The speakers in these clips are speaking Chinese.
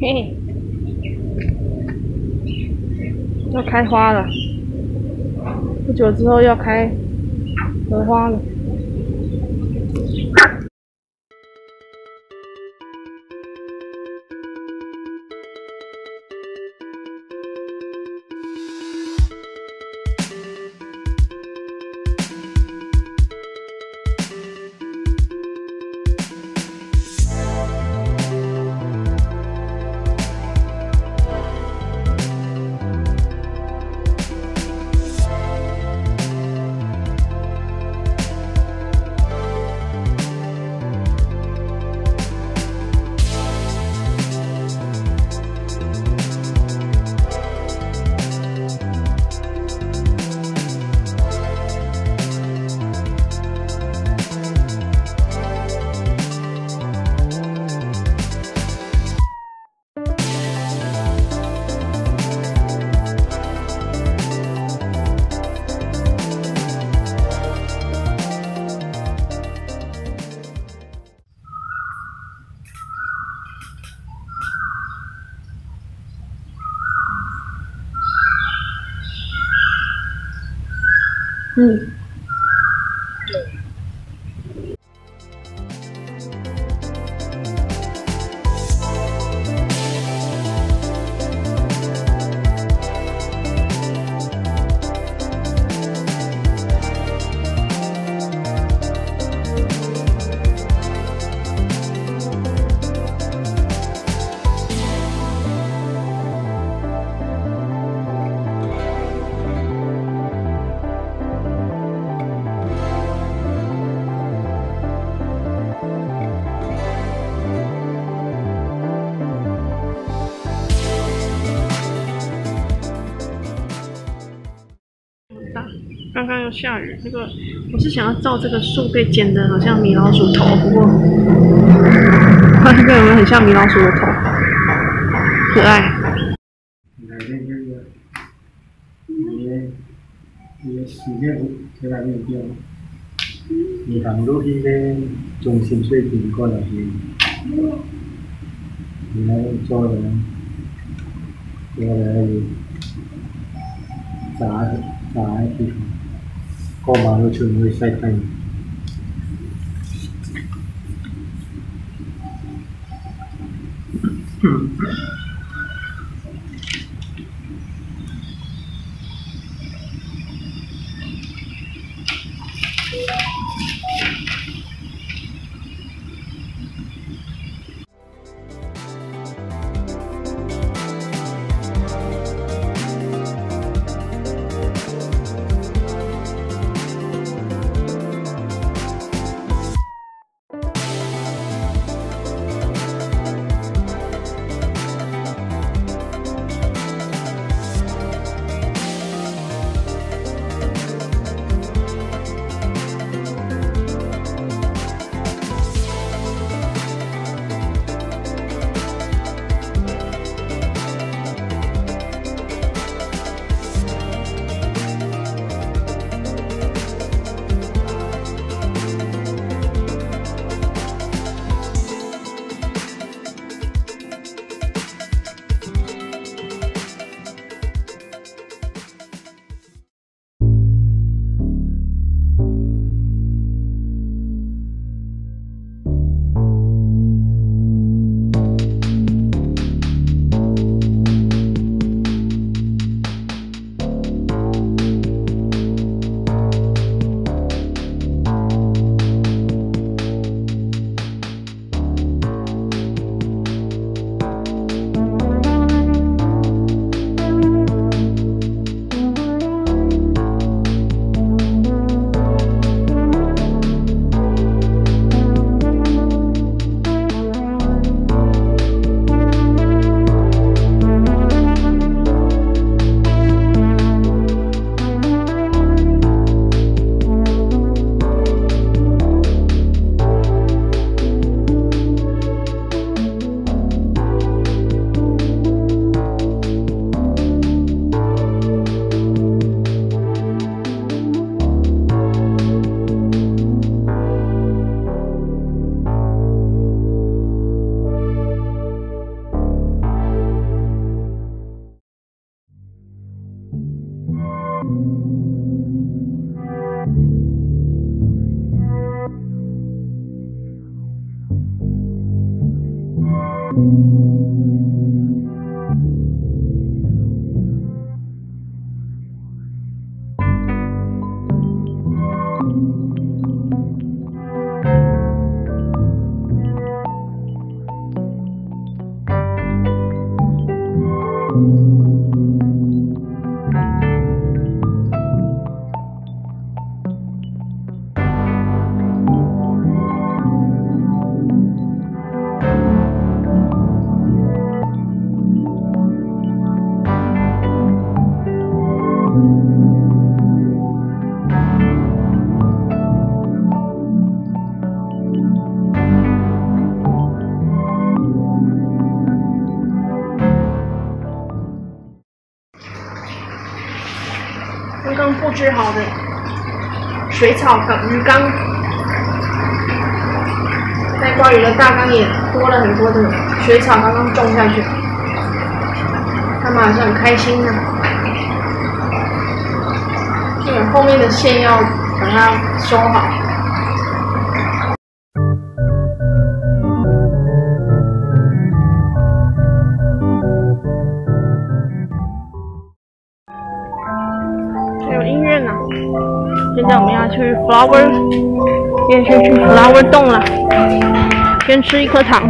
嘿嘿，要开花了，不久之后要开荷花了。Hmm. 刚刚又下雨，那个我是想要照这个树被剪的，好像米老鼠头，不过看这个有没有很像米老鼠的头，可爱。你行路去咧中心水平过来去，你来做人，过来砸砸地方。kho báo trường người say thành Mm-hmm. thank mm -hmm. you 治好的水草缸鱼缸，在刮鱼的大缸也多了很多的水草，刚刚种下去，他们还是很开心的。这个后面的线要把它收好。去 flower，也先去 flower 洞了，先吃一颗糖。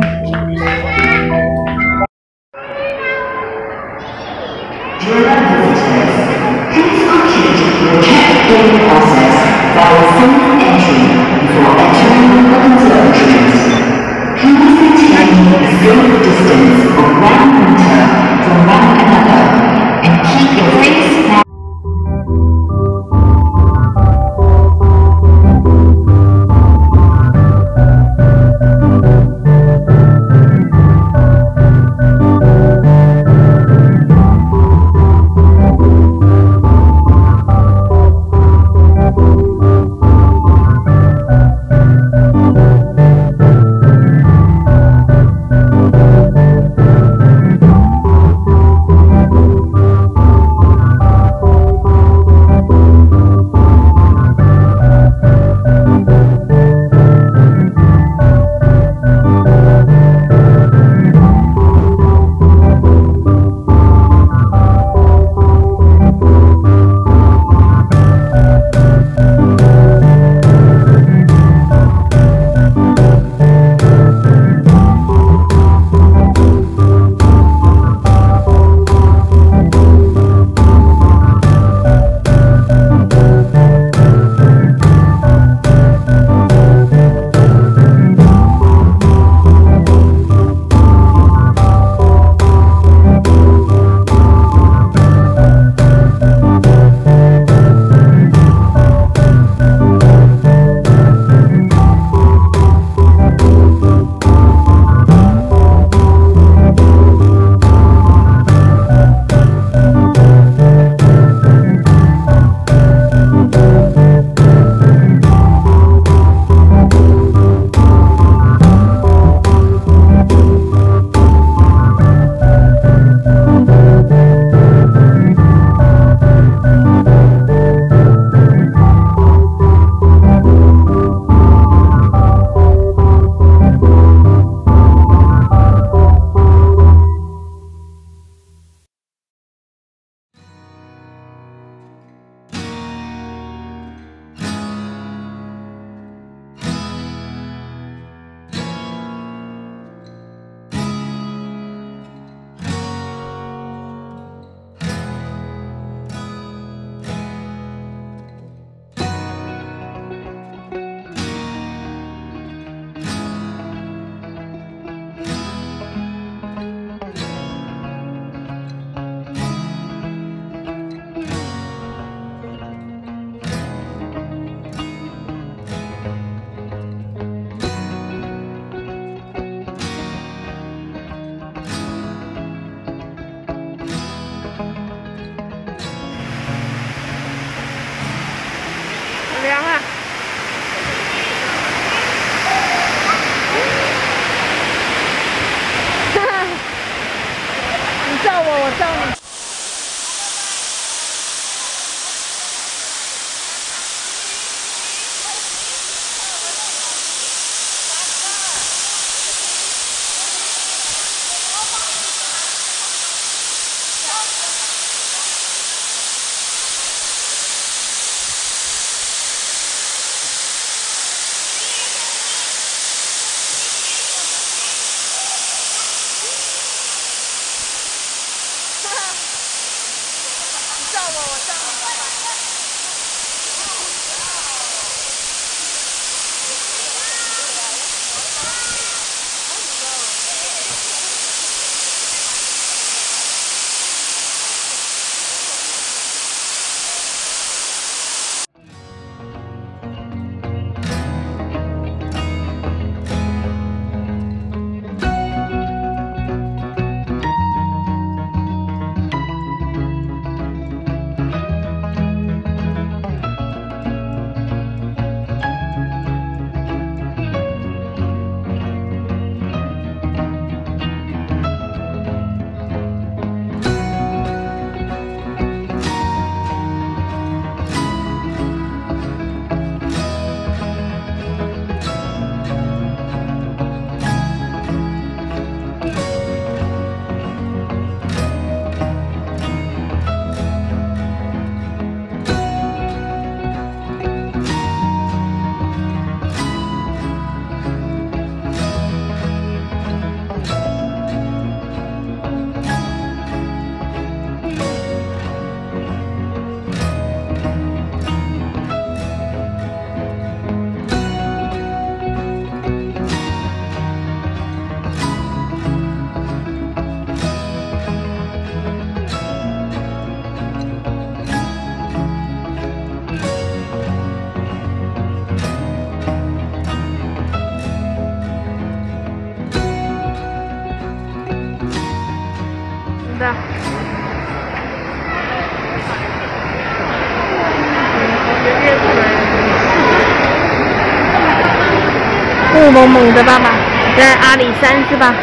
雾蒙蒙的爸爸，在阿里山是吧？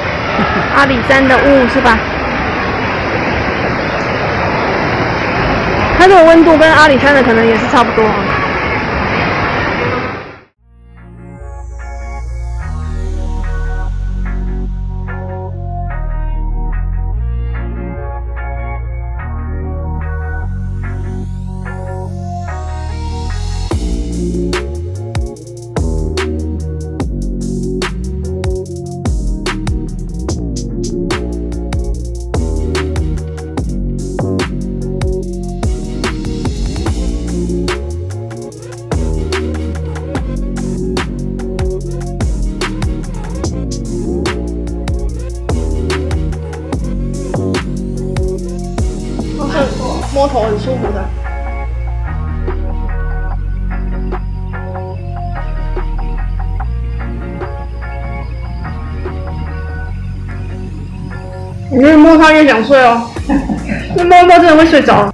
阿里山的雾是吧？它这个温度跟阿里山的可能也是差不多啊。摸头很舒服的。你越摸它越想睡哦，那摸摸真的会睡着。